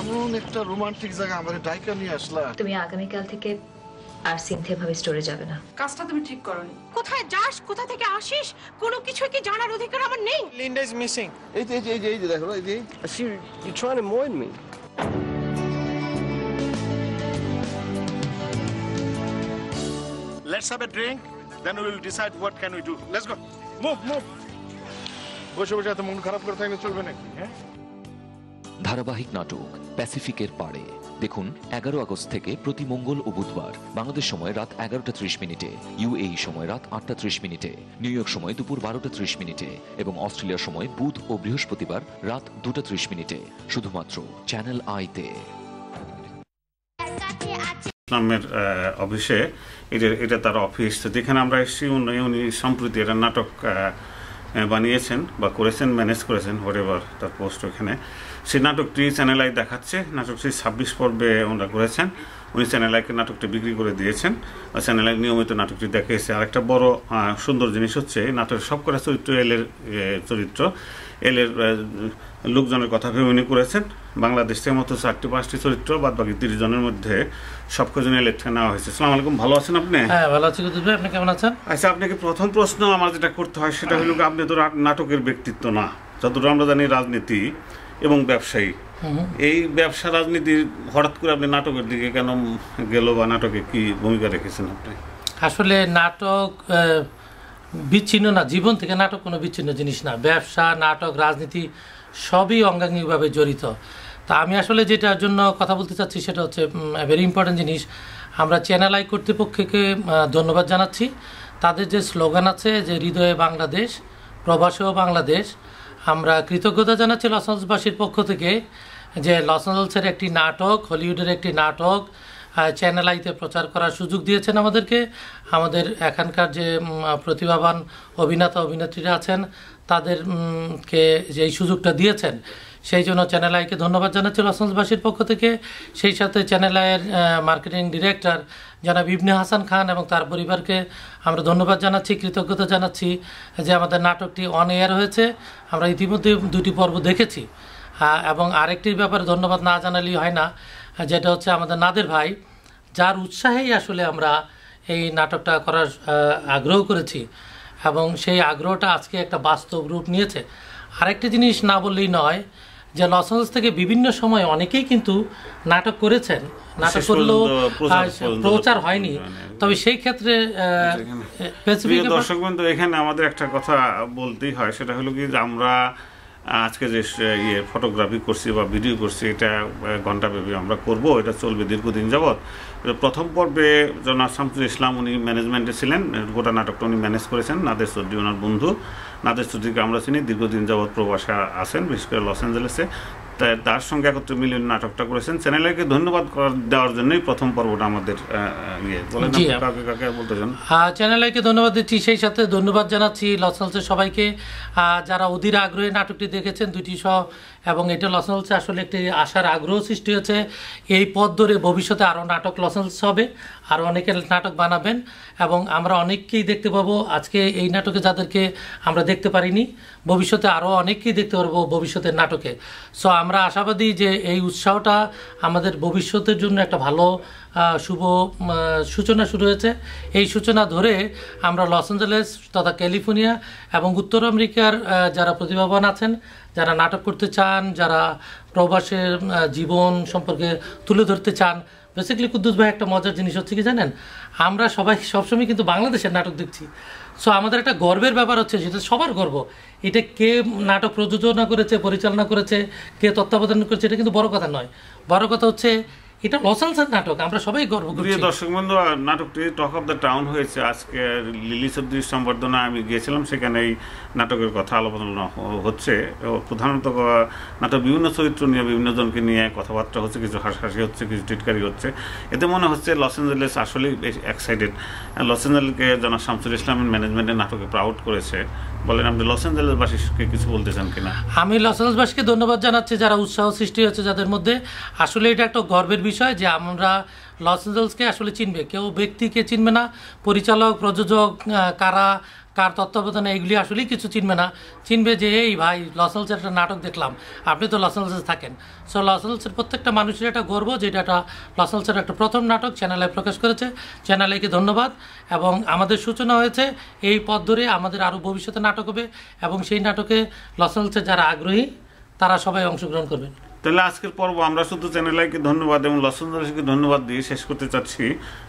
এমন একটা রোমান্টিক জায়গা আমাদের ডাইকা নিয়ে আসলা তুমি আগামীকাল থেকে আর সিনথে ভাবে স্টোরে যাবে না কাজটা তুমি ঠিক করনি কোথায় যাস কোথা থেকে আসিস কোনো কিছু কি জানার অধিকার আমার নেই লিন্ডা ইজ মিসিং এই যে এই যে এই যে, দেখো এই যে She, you're trying to mourn me. Let's have a drink, then we will decide what can we do. Let's go. Move, move. বসে বসে এত মন খারাপ করে থাকলে চলবে নাকি হ্যাঁ? ধারাবাহিক নাটক প্যাসিফিকের পাড়ে। দেখুন এগারো আগস্ট থেকে প্রতি মঙ্গল ও বুধবার বাংলাদেশ সময় রাত এগারোটা ত্রিশ মিনিটে ইউএই সময় রাত আটটা ত্রিশ মিনিটে নিউ ইয়র্ক সময় দুপুর বারোটা ত্রিশ মিনিটে এবং অস্ট্রেলিয়ার সময় বুধ ও বৃহস্পতিবার রাত দুটা ত্রিশ মিনিটে। শুধুমাত্র চ্যানেল আইতে ইসলামের অফিসে এটা এটা তার অফিস। তো যেখানে আমরা এসেছি উনি উনি সম্প্রতি একটা নাটক বানিয়েছেন বা করেছেন, ম্যানেজ করেছেন হোরেভার তার পোস্ট ওখানে। সেই নাটকটি চ্যানেলাই দেখাচ্ছে নাটকটি ছাব্বিশ পর্বে ওনারা করেছেন। উনি চ্যানেলাইকে নাটকটি বিক্রি করে দিয়েছেন চ্যানেল আই নিয়মিত নাটকটি দেখিয়েছে আর একটা বড় সুন্দর জিনিস হচ্ছে নাটকের সবকটা চরিত্র, এলের চরিত্র। এলের লোকজনের কথা ভেবে উনি করেছেন। বাংলাদেশ থেকে মতো চারটি পাঁচটি চরিত্র বাদ বাকি তিরিশ জনের মধ্যে সব কজন এলের থেকে নেওয়া হয়েছে। সালাম আলাইকুম ভালো আছেন আপনি? হ্যাঁ ভালো আছি কুতুব আপনি কেমন আছেন? আচ্ছা আপনাকে প্রথম প্রশ্ন আমার যেটা করতে হয় সেটা হলো আপনি তো নাটকের ব্যক্তিত্ব না যতটা আমরা জানি রাজনীতি এবং ব্যবসায়ী। এই ব্যবসা রাজনীতি হঠাৎ করে আপনি নাটকের দিকে কেন গেল বা নাটকে কি ভূমিকা রেখেছেন আপনি? আসলে নাটক বিচ্ছিন্ন না জীবন থেকে নাটক কোনো বিচ্ছিন্ন জিনিস না। ব্যবসা নাটক রাজনীতি সবই অঙ্গাঙ্গিকভাবে জড়িত। তা আমি আসলে যেটার জন্য কথা বলতে চাচ্ছি সেটা হচ্ছে ভেরি ইম্পর্টেন্ট জিনিস। আমরা চ্যানেল আই কর্তৃপক্ষকে ধন্যবাদ জানাচ্ছি। তাদের যে স্লোগান আছে যে হৃদয়ে বাংলাদেশ, প্রবাসেও বাংলাদেশ, আমরা কৃতজ্ঞতা জানাচ্ছি লস অ্যাঞ্জেলসবাসীর পক্ষ থেকে যে লস অ্যাঞ্জেলসের একটি নাটক, হলিউডের একটি নাটক চ্যানেল আইতে প্রচার করার সুযোগ দিয়েছেন আমাদেরকে। আমাদের এখানকার যে প্রতিভাবান অভিনেতা, অভিনেত্রীরা আছেন তাদের উম, কে যে এই সুযোগটা দিয়েছেন সেই জন্য চ্যানেল আইকে ধন্যবাদ জানাচ্ছি লসন্সবাসীর পক্ষ থেকে। সেই সাথে চ্যানেল আইয়ের মার্কেটিং ডিরেক্টর জনাব ইবনে হাসান খান এবং তার পরিবারকে আমরা ধন্যবাদ জানাচ্ছি কৃতজ্ঞতা জানাচ্ছি যে আমাদের নাটকটি অন এয়ার হয়েছে। আমরা ইতিমধ্যে দুটি পর্ব দেখেছি। এবং আরেকটির ব্যাপারে ধন্যবাদ না জানালেই হয় না যেটা হচ্ছে আমাদের নাদের ভাই যার উৎসাহেই আসলে আমরা এই নাটকটা করার আগ্রহ করেছি। এবং সেই আগ্রহটা আজকে একটা বাস্তব রূপ নিয়েছে। আরেকটি জিনিস না বললেই নয় যে লস অ্যাঞ্জেলস থেকে বিভিন্ন সময় অনেকেই কিন্তু নাটক করেছেন। নাটক করলেও প্রচার হয়নি। তবে সেই ক্ষেত্রে দর্শক বন্ধু এখানে আমাদের একটা কথা বলতেই হয় সেটা হলো কি যে আমরা আজকে যে ইয়ে ফটোগ্রাফি করছি বা ভিডিও করছি, এটা ঘণ্টা ব্যাপী আমরা করব, এটা চলবে দীর্ঘদিন যাবৎ। প্রথম পর্বে জনাব শামসুল ইসলাম, উনি ম্যানেজমেন্টে ছিলেন, গোটা নাটকটা উনি ম্যানেজ করেছেন, নাদের চৌধুরী, ওনার বন্ধু। নাদের চৌধুরীকে আমরা চিনি, দীর্ঘদিন যাবৎ প্রবাসা আছেন, বিশেষ করে লস অ্যাঞ্জেলেসে তার সঙ্গে একত্রে মিলিয়ে নাটকটা করেছেন। চ্যানেলকে ধন্যবাদ দেওয়ার জন্যই প্রথম পর্বটা আমাদের ইয়ে। বলেন জি, আপনি কাকে কাকে বলতে চান? চ্যানেল আইকে ধন্যবাদ দিচ্ছি। সেই সাথে ধন্যবাদ জানাচ্ছি লস অ্যাঞ্জেলসের সবাইকে। যারা অধীর আগ্রহে নাটকটি দেখেছেন দুইটি সহ এবং এটা লস অ্যাঞ্জেলসে আসলে একটি আশার আগ্রহ সৃষ্টি হয়েছে। এই পথ ধরে ভবিষ্যতে আরও নাটক লস অ্যাঞ্জেলস হবে আর অনেকে নাটক বানাবেন এবং আমরা অনেককেই দেখতে পাবো। আজকে এই নাটকে যাদেরকে আমরা দেখতে পারিনি ভবিষ্যতে আরও অনেককেই দেখতে পারব ভবিষ্যতের নাটকে। সো আমরা আশাবাদী যে এই উৎসাহটা আমাদের ভবিষ্যতের জন্য একটা ভালো শুভ সূচনা শুরু হয়েছে। এই সূচনা ধরে আমরা লস অ্যাঞ্জেলেস তথা ক্যালিফোর্নিয়া এবং উত্তর আমেরিকার যারা প্রতিভাবান আছেন, যারা নাটক করতে চান, যারা প্রবাসের জীবন সম্পর্কে তুলে ধরতে চান বেসিক্যালি কুদ্দুস ভাই একটা মজার জিনিস হচ্ছে কি জানেন? আমরা সবাই সবসময় কিন্তু বাংলাদেশের নাটক দেখছি। সো আমাদের একটা গর্বের ব্যাপার হচ্ছে, সেটা সবার গর্ব। এটা কে নাটক প্রযোজনা করেছে, পরিচালনা করেছে, কে তত্ত্বাবধান করেছে, এটা কিন্তু বড় কথা নয়। বড় কথা হচ্ছে এটা লস অ্যাঞ্জেলসের নাটক আমরা সবাই গর্ব প্রিয় দর্শক বন্ধু নাটকটি টক অফ দ্য টাউন হয়েছে আজকে। লিলি চৌধুরী সম্বর্ধনা আমি গিয়েছিলাম সেখানে এই নাটকের কথা আলোচনা হচ্ছে। প্রধানত নাটক বিভিন্ন চরিত্র নিয়ে বিভিন্ন জনকে নিয়ে কথাবার্তা হচ্ছে কিছু হাসাহাসি হচ্ছে কিছু টিটকারি হচ্ছে। এতে মনে হচ্ছে লস অ্যাঞ্জেলেস আসলেই বেশ এক্সাইটেড লস অ্যাঞ্জেলকে জনাব শামসুল ইসলামের ম্যানেজমেন্টের নাটকে প্রাউড করেছে। বলেন আপনি লস অ্যাঞ্জেলেসবাসীকে কিছু বলতে চান কিনা? আমি লস অ্যাঞ্জেলসবাসীকে ধন্যবাদ জানাচ্ছি যারা উৎসাহ সৃষ্টি হয়েছে যাদের মধ্যে। আসলে এটা একটা গর্বের বিষয় যে আমরা লস অ্যাঞ্জেলসকে আসলে চিনবে। কেউ ব্যক্তিকে চিনবে না, পরিচালক, প্রযোজক কারা, কার তত্ত্বাবধানে এগুলি আসলেই কিছু চিনবে না। চিনবে যে, এই ভাই লসেলসের একটা নাটক দেখলাম। আপনি তো লসেলসে থাকেন। সো লসেলসের প্রত্যেকটা মানুষের একটা গর্ব যে, এটা একটা লসেলসের একটা প্রথম নাটক চ্যানেলে প্রকাশ করেছে। চ্যানেলকে ধন্যবাদ। এবং আমাদের সূচনা হয়েছে, এই পথ ধরে আমাদের আরও ভবিষ্যতে নাটক হবে। এবং সেই নাটকে লসেলসের যারা আগ্রহী, তারা সবাই অংশগ্রহণ করবেন। তাহলে আজকের পর্ব আমরা শুধু চ্যানেলাইকে ধন্যবাদ এবং লসন্দরকে ধন্যবাদ দিয়ে শেষ করতে চাচ্ছি।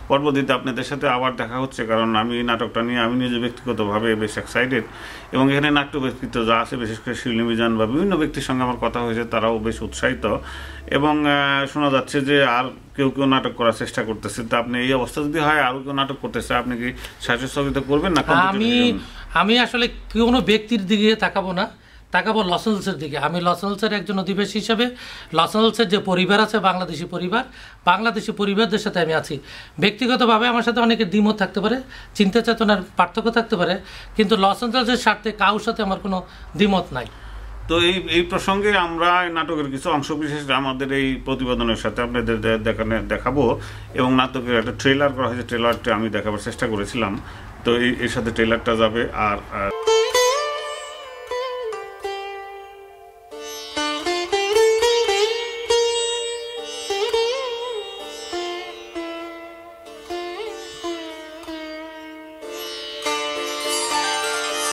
পরবর্তীতে আপনাদের সাথে আবার দেখা হচ্ছে কারণ আমি এই নাটকটা নিয়ে আমি নিজে ব্যক্তিগতভাবে বেশ এক্সাইটেড এবং এখানে নাট্য ব্যক্তিত্ব যা আছে বিশেষ করে শিউলি মিজান বা বিভিন্ন ব্যক্তির সঙ্গে আমার কথা হয়েছে তারাও বেশ উৎসাহিত। এবং শোনা যাচ্ছে যে আর কেউ কেউ নাটক করার চেষ্টা করতেছে। তা আপনি এই অবস্থা যদি হয় আরও কেউ নাটক করতেছে আপনি কি সাহায্য সহযোগিতা করবেন না আমি আমি আসলে কোনো ব্যক্তির দিকে তাকাবো না। তাকাবো লসেলসের দিকে। আমি লসেলসের একজন অধিবাসী হিসেবে লসেলসের যে পরিবার আছে, বাংলাদেশি পরিবার, বাংলাদেশি পরিবারদের সাথে আমি আছি। ব্যক্তিগতভাবে আমার সাথে অনেকের দ্বিমত থাকতে পারে, চিন্তা চেতনার পার্থক্য থাকতে পারে, কিন্তু লস অ্যাঞ্জেলসের স্বার্থে কারোর সাথে আমার কোনো দ্বিমত নাই। তো এই এই প্রসঙ্গে আমরা নাটকের কিছু অংশ বিশেষ আমাদের এই প্রতিবেদনের সাথে আপনাদের দেখানে, দেখাবো, এবং নাটকের একটা ট্রেলার করা হয়েছে, ট্রেলারটা আমি দেখাবার চেষ্টা করেছিলাম। তো এই, এর সাথে ট্রেলারটা যাবে আর